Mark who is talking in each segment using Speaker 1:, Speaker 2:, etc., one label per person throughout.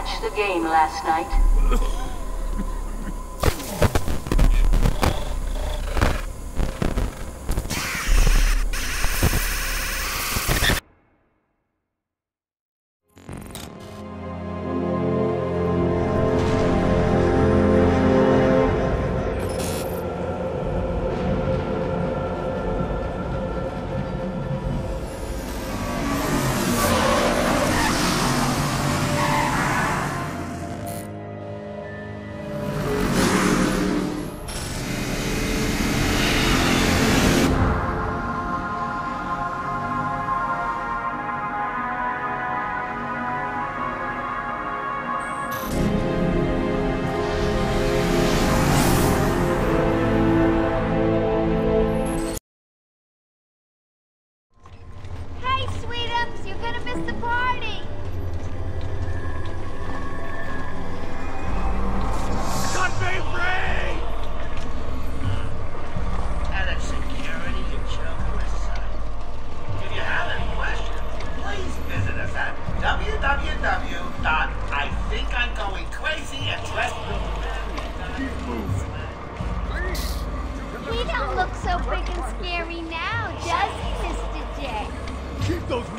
Speaker 1: Catch the game last night?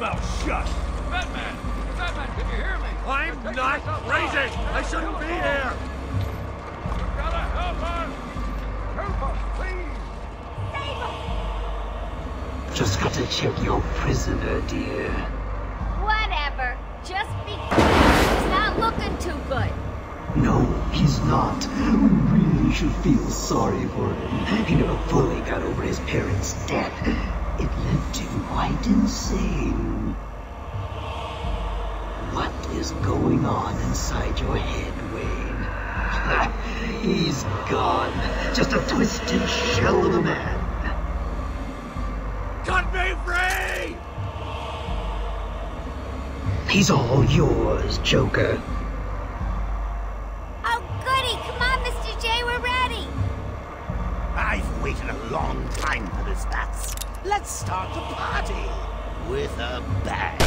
Speaker 2: Keep those mouths shut!
Speaker 3: Batman! Batman, can you hear me?
Speaker 2: I'm not
Speaker 3: yourself
Speaker 2: crazy!
Speaker 3: out.
Speaker 2: I shouldn't be here!
Speaker 3: You gotta help us! Help us, please!
Speaker 4: Save him!
Speaker 5: Just got to check your prisoner, dear.
Speaker 4: Whatever. Just be He's not looking too good.
Speaker 5: No, he's not. We really should feel sorry for him. He never fully got over his parents' death. It left him quite insane. What is going on inside your head, Wayne? he's gone. Just a twisted shell of a man.
Speaker 2: Cut me free!
Speaker 5: He's all yours, Joker.
Speaker 6: Let's start the party with a bang.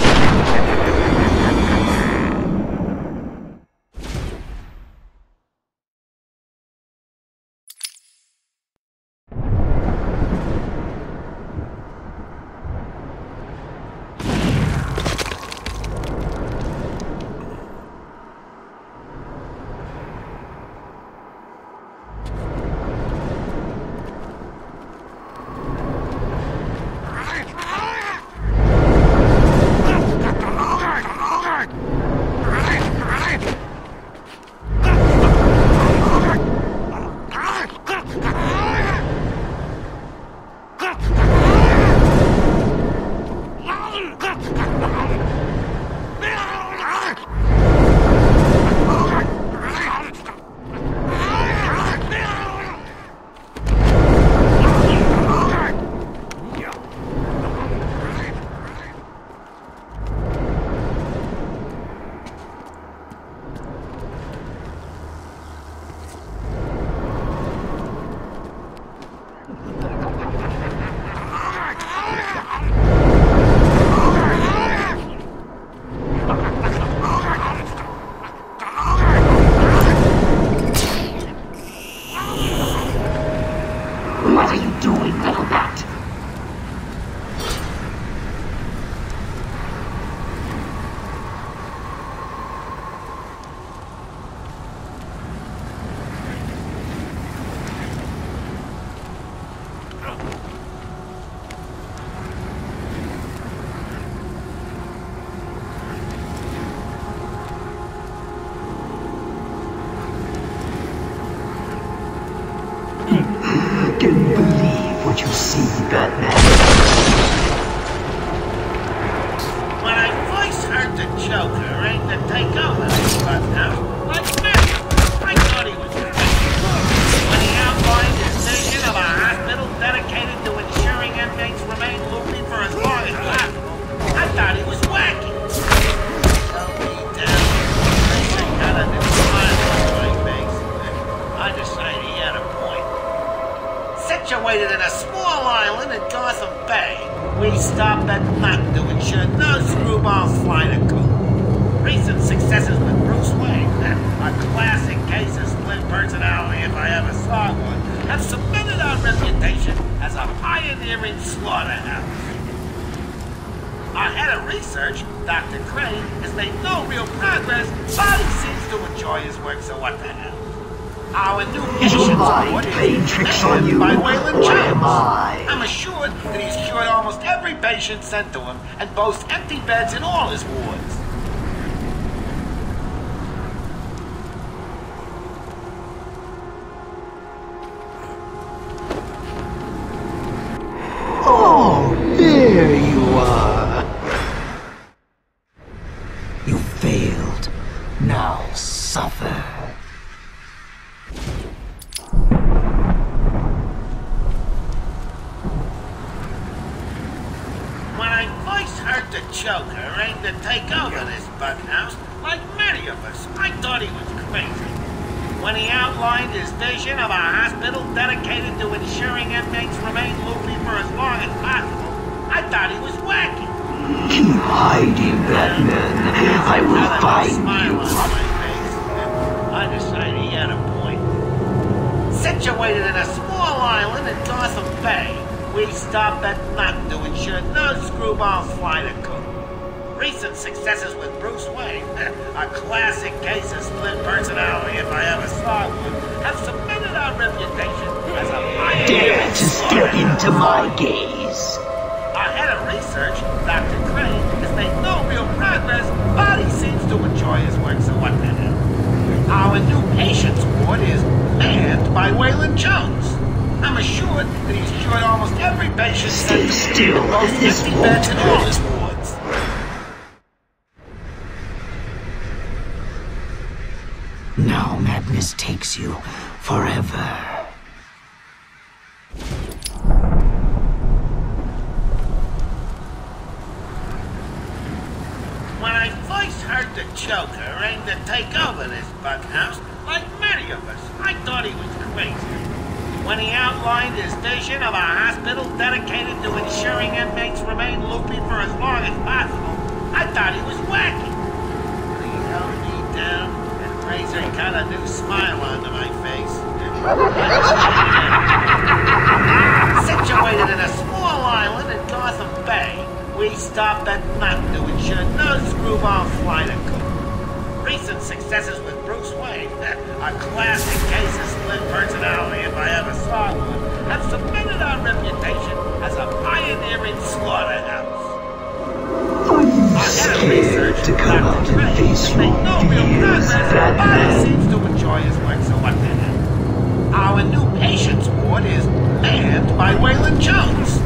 Speaker 5: You believe what you see, Batman?
Speaker 6: situated in a small island in Gotham Bay. We stopped at nothing to ensure no screwball flight occurred. Recent successes with Bruce Wayne, a classic case of split personality if I ever saw one, have cemented our reputation as a pioneering slaughterhouse. Our head of research, Dr. Crane, has made no real progress, but he seems to enjoy his work, so what the hell? Our new
Speaker 5: Is your
Speaker 6: patient
Speaker 5: mind
Speaker 6: support
Speaker 5: playing tricks on you?
Speaker 6: by Waylon
Speaker 5: Or
Speaker 6: Jones.
Speaker 5: am I?
Speaker 6: I'm assured that he's cured almost every patient sent to him and boasts empty beds in all his wards. When he outlined his vision of a hospital dedicated to ensuring inmates remain loopy for as long as possible, I thought he was wacky.
Speaker 5: Keep hiding, Batman. I will find you.
Speaker 6: on my face, I decided he had a point. Situated in a small island in Gotham Bay, we stop at nothing to ensure no screwballs fly the coop. Recent successes with Bruce Wayne, a classic case of split personality if I ever saw one, have cemented our reputation as a pioneer
Speaker 5: Dare to step into my gaze.
Speaker 6: our head of research, Dr. Crane, has made no real progress, but he seems to enjoy his work, so what the hell? Our new patients ward is manned by Waylon Jones. I'm assured that he's cured almost every patient
Speaker 5: Stay
Speaker 6: sent to him,
Speaker 5: still, this won't madness takes you forever.
Speaker 6: When I first heard the Joker aimed to take over this bug house, like many of us, I thought he was crazy. When he outlined his vision of a hospital dedicated to ensuring inmates remain loopy for as long as possible, I thought he was wacky. When he held me down Razor got a new smile onto my face. Situated in a small island in Gotham Bay, we stopped at nothing to ensure no screwball to cook. Recent successes with Bruce Wayne, a classic case of split personality if I ever saw one, have cemented our reputation as a pioneering slaughterhouse. Oh,
Speaker 5: Scared to come out and face your fears,
Speaker 6: he
Speaker 5: Batman?
Speaker 6: seems to enjoy his work, so hell? Our new patients ward is manned by Waylon Jones.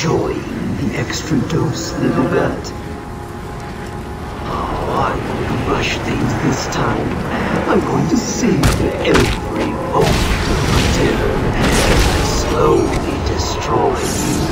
Speaker 5: Enjoying the extra dose, little bat? Oh, I won't rush things this time. I'm going to savor every moment of terror as I slowly destroy you.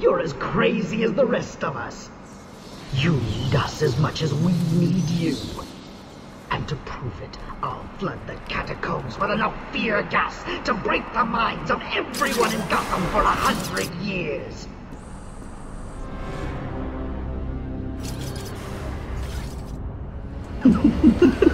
Speaker 5: You're as crazy as the rest of us. You need us as much as we need you. And to prove it, I'll flood the catacombs with enough fear gas to break the minds of everyone in Gotham for a hundred years.